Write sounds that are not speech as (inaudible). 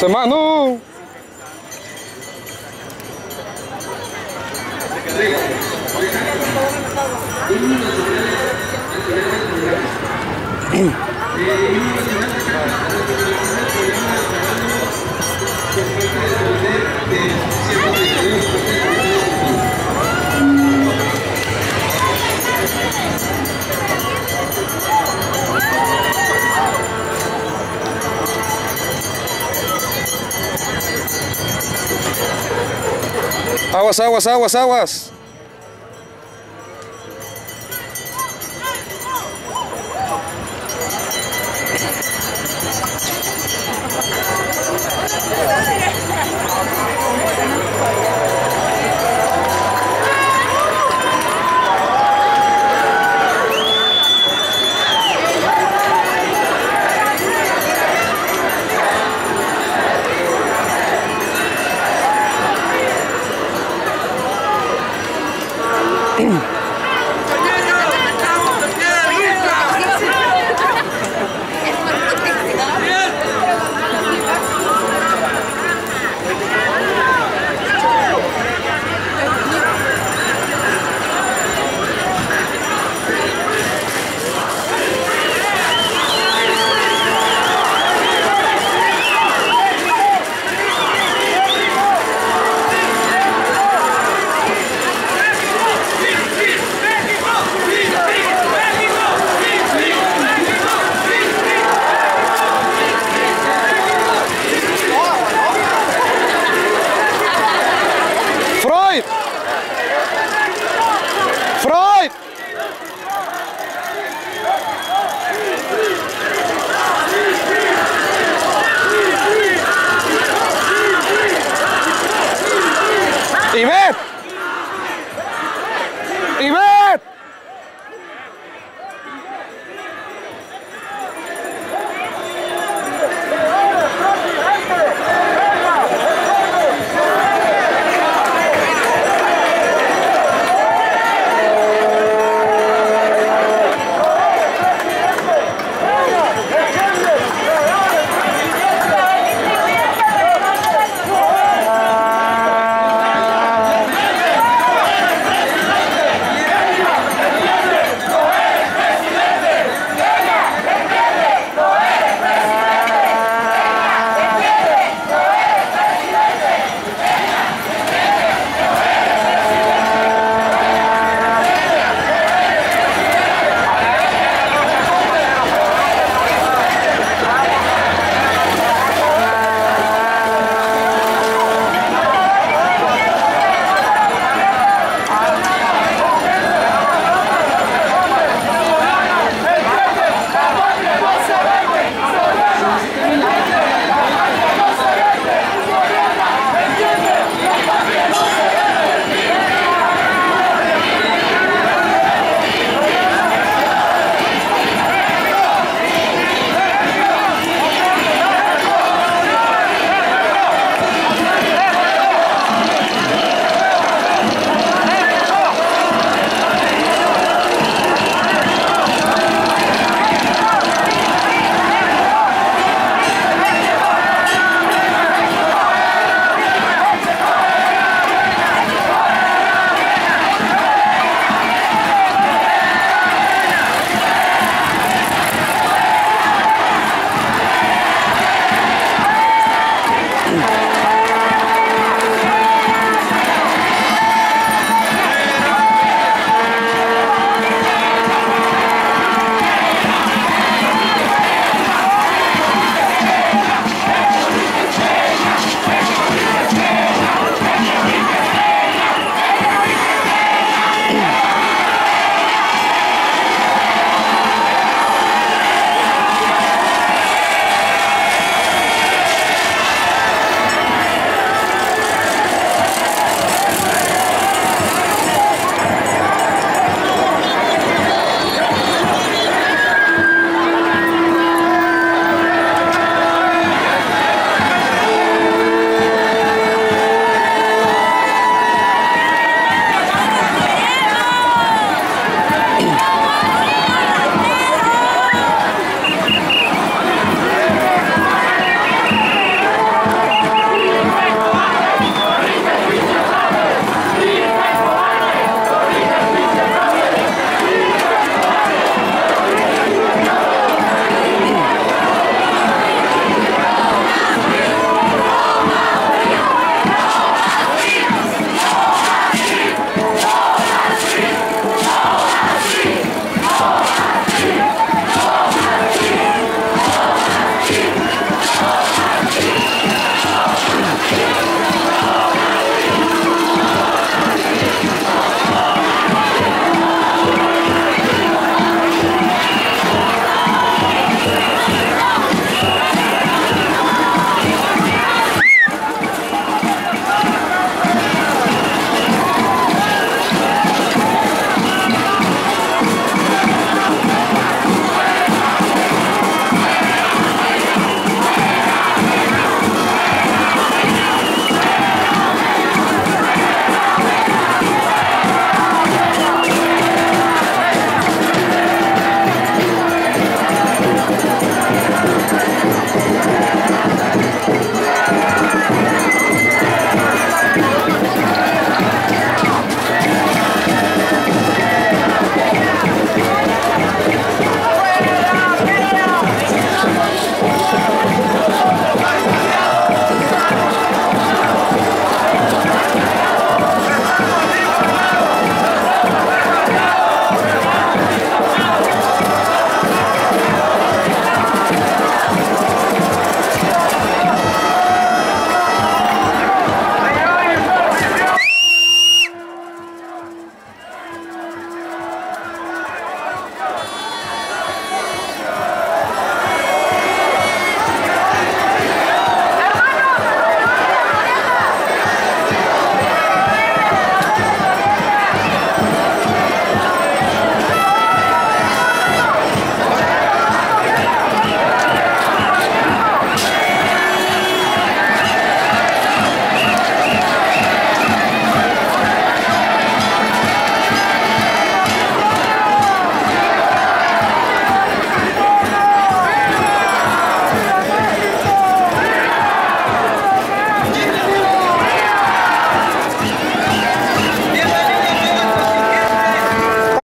Semano. (clears throat) Aguas, aguas, aguas, aguas.